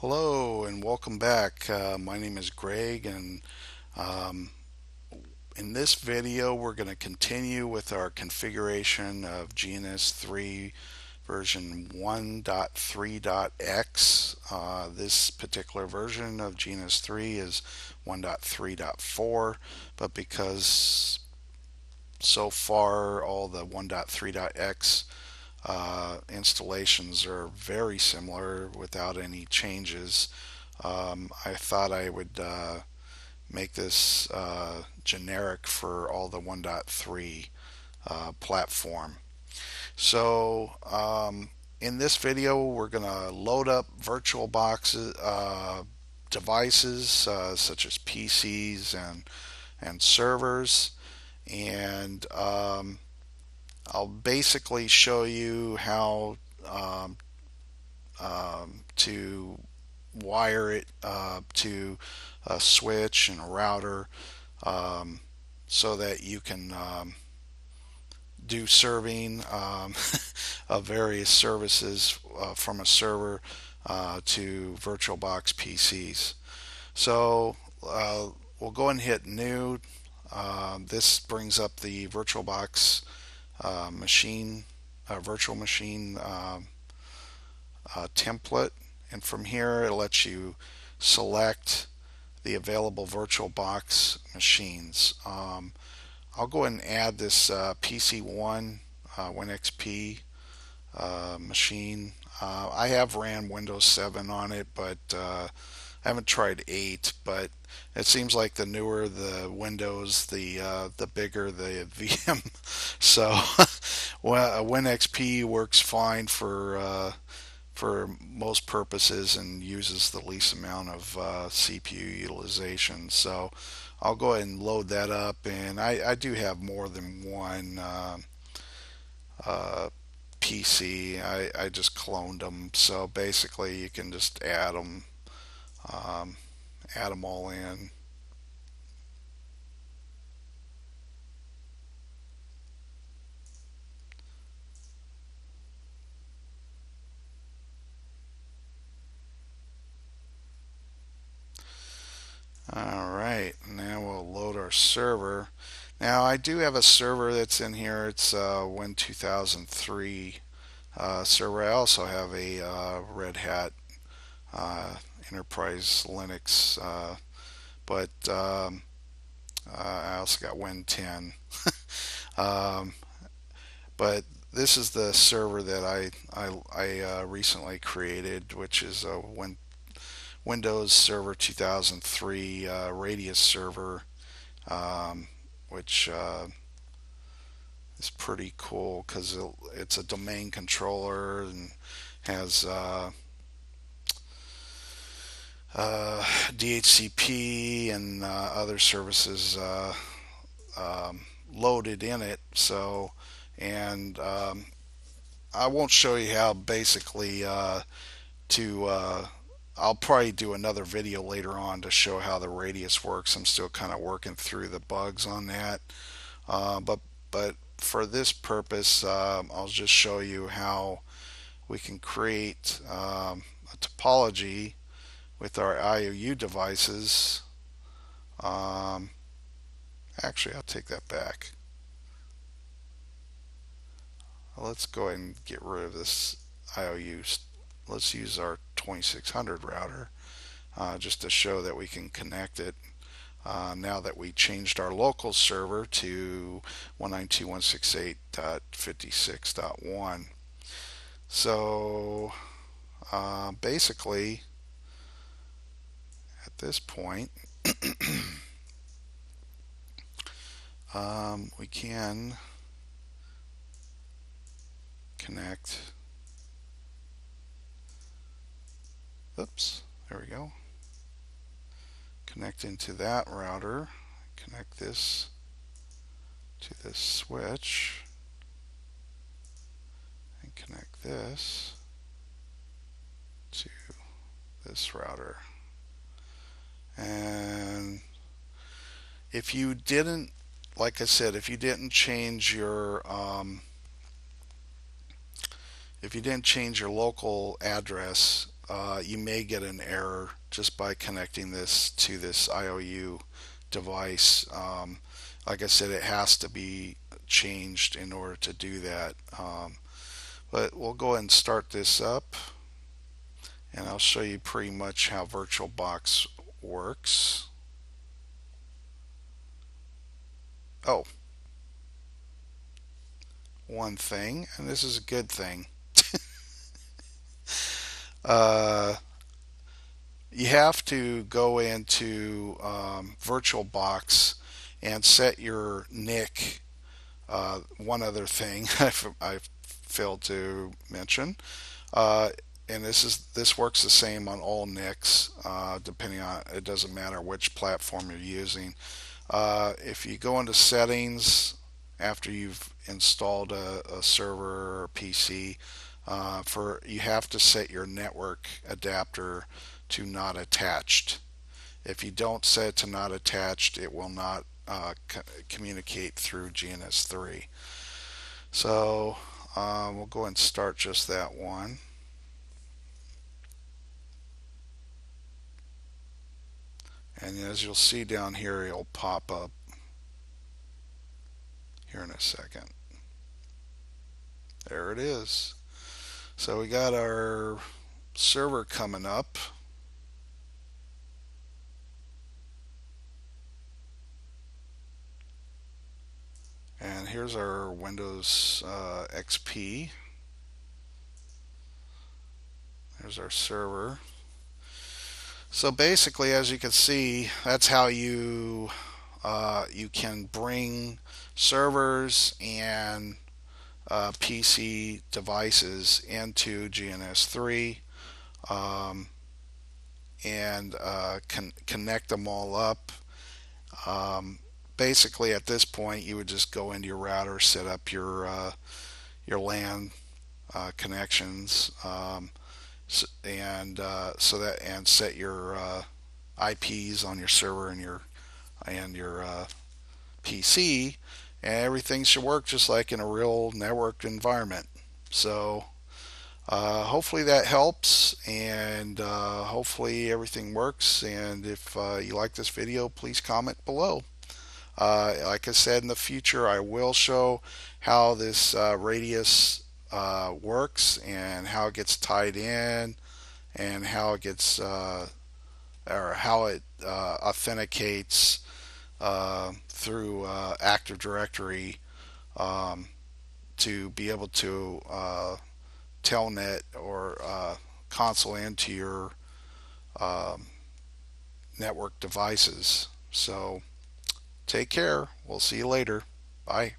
Hello and welcome back. Uh, my name is Greg and um, in this video we're going to continue with our configuration of GNS3 version 1.3.x. Uh, this particular version of GNS3 is 1.3.4 but because so far all the 1.3.x uh, installations are very similar without any changes. Um, I thought I would uh, make this uh, generic for all the 1.3 uh, platform. So um, in this video we're going to load up virtual boxes uh, devices uh, such as PCs and and servers and um, I'll basically show you how um, um, to wire it uh, to a switch and a router um, so that you can um, do serving um, of various services uh, from a server uh, to VirtualBox PCs. So uh, we'll go and hit new. Uh, this brings up the VirtualBox uh, machine, virtual machine um, template. And from here, it lets you select the available VirtualBox machines. Um, I'll go ahead and add this uh, PC1 uh, WinXP uh, machine. I have ran Windows 7 on it, but I haven't tried 8, but it seems like the newer the Windows, the uh, the bigger the VM. so well, WinXP works fine for uh, for most purposes and uses the least amount of uh, CPU utilization. So I'll go ahead and load that up, and I, I do have more than one. Uh, uh, PC I, I just cloned them so basically you can just add them um, add them all in. Alright, now we'll load our server. Now I do have a server that's in here. It's uh, Win 2003 uh, server. I also have a uh, Red Hat uh, Enterprise Linux, uh, but um, uh, I also got Win 10. um, but this is the server that I I, I uh, recently created, which is a Win Windows Server 2003 uh, Radius server, um, which uh, is pretty cool because it's a domain controller and has uh, DHCP and uh, other services uh, um, loaded in it. So, and um, I won't show you how basically uh, to. I'll probably do another video later on to show how the radius works. I'm still kind of working through the bugs on that, uh, but but for this purpose, um, I'll just show you how we can create um, a topology with our IOU devices. Um, actually, I'll take that back. Let's go ahead and get rid of this IOU. Let's use our 2600 router uh, just to show that we can connect it. Uh, now that we changed our local server to 192.168.56.1. So uh, basically, this point, um, we can connect. Oops, there we go. Connect into that router. Connect this to this switch. And connect this to this router. And if you didn't, like I said, if you didn't change your, um, if you didn't change your local address uh, you may get an error just by connecting this to this IOU device. Um, like I said, it has to be changed in order to do that. Um, but we'll go ahead and start this up and I'll show you pretty much how VirtualBox works. Oh, one thing, and this is a good thing. uh, you have to go into um, VirtualBox and set your NIC. Uh, one other thing I failed to mention, uh, and this is this works the same on all NICs, uh, depending on it doesn't matter which platform you're using. Uh, if you go into settings after you've installed a, a server or PC, uh, for you have to set your network adapter to not attached. If you don't set it to not attached, it will not uh, co communicate through GNS3. So uh, we'll go and start just that one. And as you'll see down here, it'll pop up here in a second. There it is. So we got our server coming up. And here's our Windows uh, XP. There's our server. So basically, as you can see, that's how you uh, you can bring servers and uh, PC devices into GNS3 um, and uh, con connect them all up. Um, basically, at this point, you would just go into your router, set up your uh, your LAN uh, connections. Um, and uh, so that and set your uh, IPs on your server and your and your uh, PC, and everything should work just like in a real networked environment. So uh, hopefully that helps, and uh, hopefully everything works. And if uh, you like this video, please comment below. like I said, in the future, I will show how this radius uh, works and how it gets tied in and how it gets uh, or how it uh, authenticates uh, through uh, Active Directory um, to be able to uh, telnet or console into your um, network devices. So take care. We'll see you later. Bye.